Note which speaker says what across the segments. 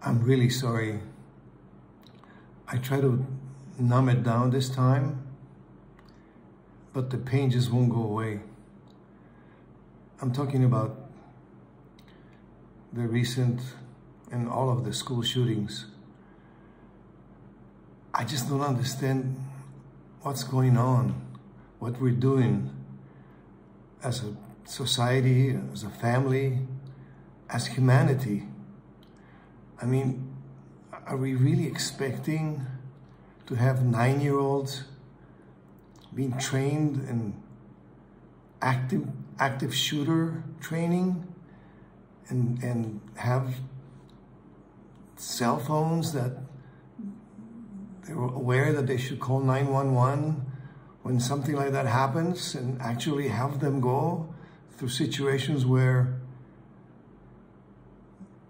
Speaker 1: I'm really sorry. I try to numb it down this time, but the pain just won't go away. I'm talking about the recent and all of the school shootings. I just don't understand what's going on, what we're doing as a society, as a family, as humanity. I mean, are we really expecting to have nine-year-olds being trained in active active shooter training and and have cell phones that they're aware that they should call 911 when something like that happens and actually have them go through situations where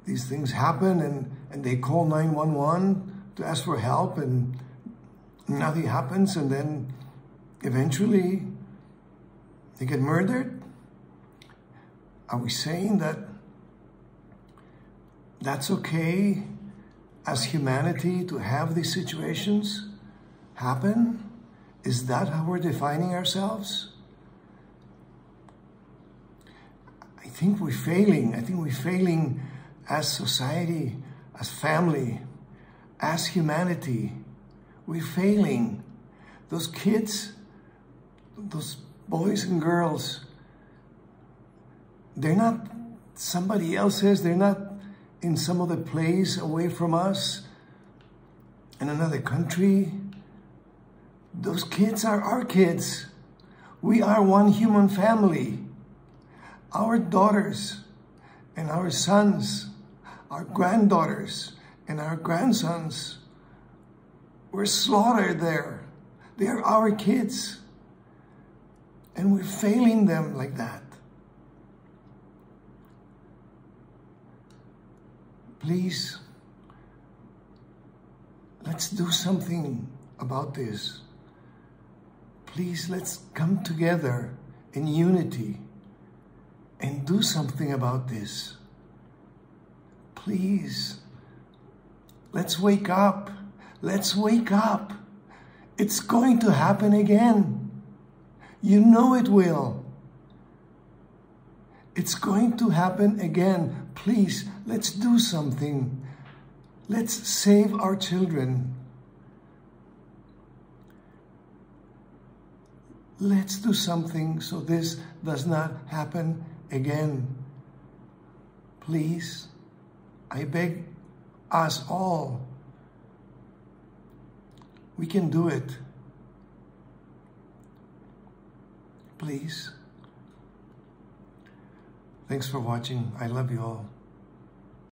Speaker 1: these things happen and, and they call 911 to ask for help and nothing happens and then eventually they get murdered? Are we saying that that's okay as humanity to have these situations happen? Is that how we're defining ourselves? I think we're failing. I think we're failing as society, as family, as humanity. We're failing. Those kids, those boys and girls, they're not somebody else's. They're not in some other place away from us in another country. Those kids are our kids. We are one human family. Our daughters and our sons, our granddaughters and our grandsons were slaughtered there. They are our kids. And we're failing them like that. Please, let's do something about this. Please, let's come together in unity and do something about this. Please, let's wake up. Let's wake up. It's going to happen again. You know it will. It's going to happen again. Please, let's do something. Let's save our children. Let's do something so this does not happen again. Please, I beg us all. We can do it. Please. Thanks for watching. I love you all.